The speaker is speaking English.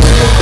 Let's go.